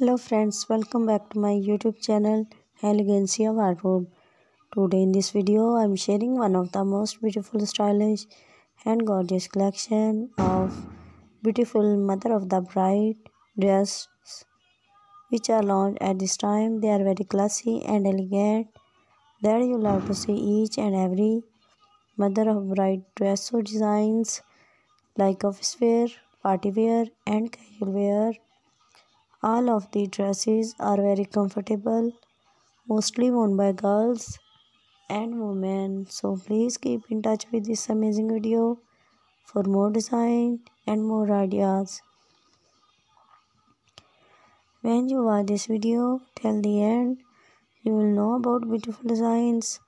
hello friends welcome back to my youtube channel elegancia wardrobe. Today in this video i'm sharing one of the most beautiful stylish and gorgeous collection of beautiful mother of the bride dresses which are launched at this time. They are very classy and elegant. There you love to see each and every mother of bride dress so designs like office wear party wear and casual wear all of the dresses are very comfortable, mostly worn by girls and women. So please keep in touch with this amazing video for more design and more ideas. When you watch this video till the end, you will know about beautiful designs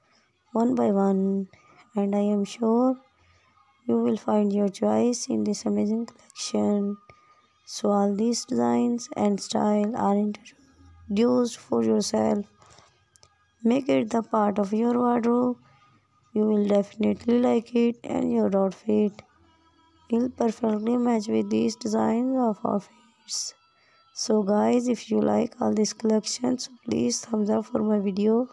one by one and I am sure you will find your choice in this amazing collection. So all these designs and style are introduced for yourself. Make it the part of your wardrobe. You will definitely like it and your outfit will perfectly match with these designs of outfits. So guys, if you like all these collections, please thumbs up for my video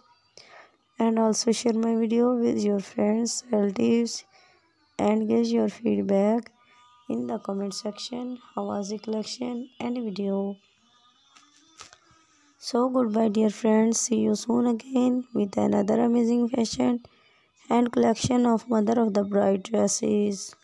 and also share my video with your friends, relatives and give your feedback in the comment section. How was the collection and video? So goodbye dear friends. See you soon again with another amazing fashion and collection of mother of the bride dresses